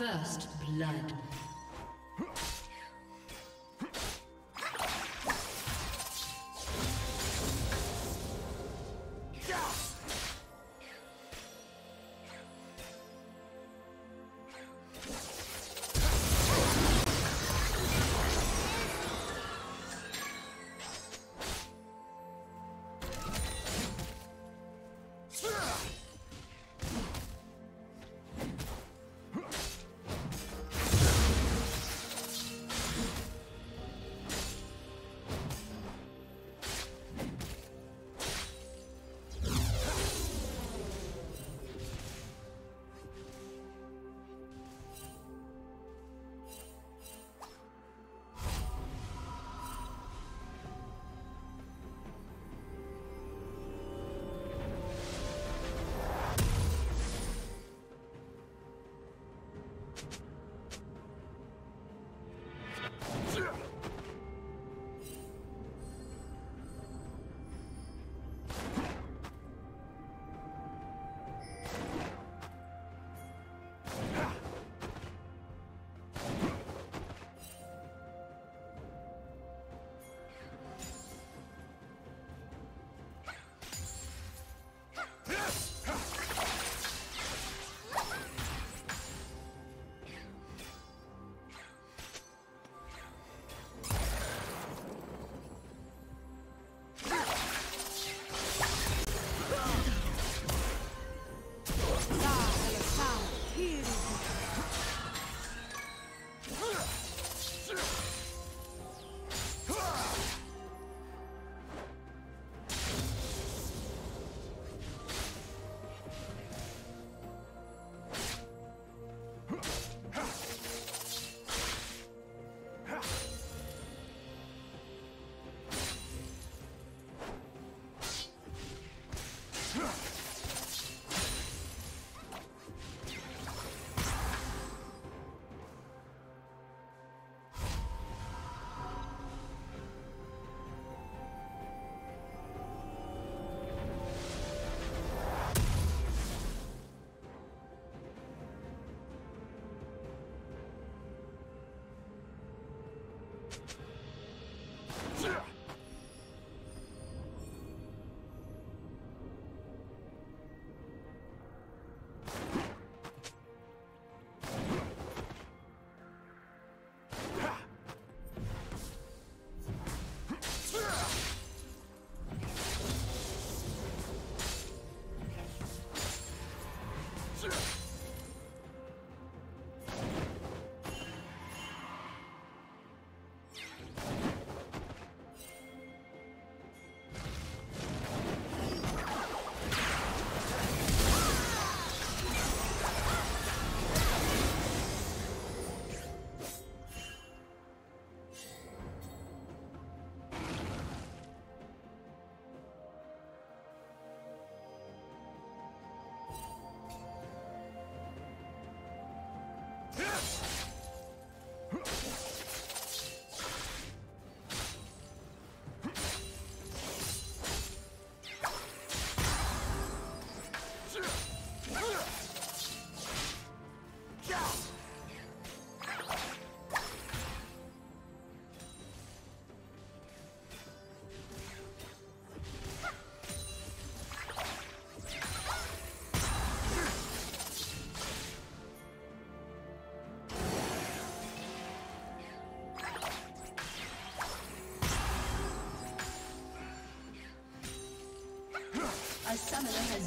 First blood.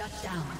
Shut down.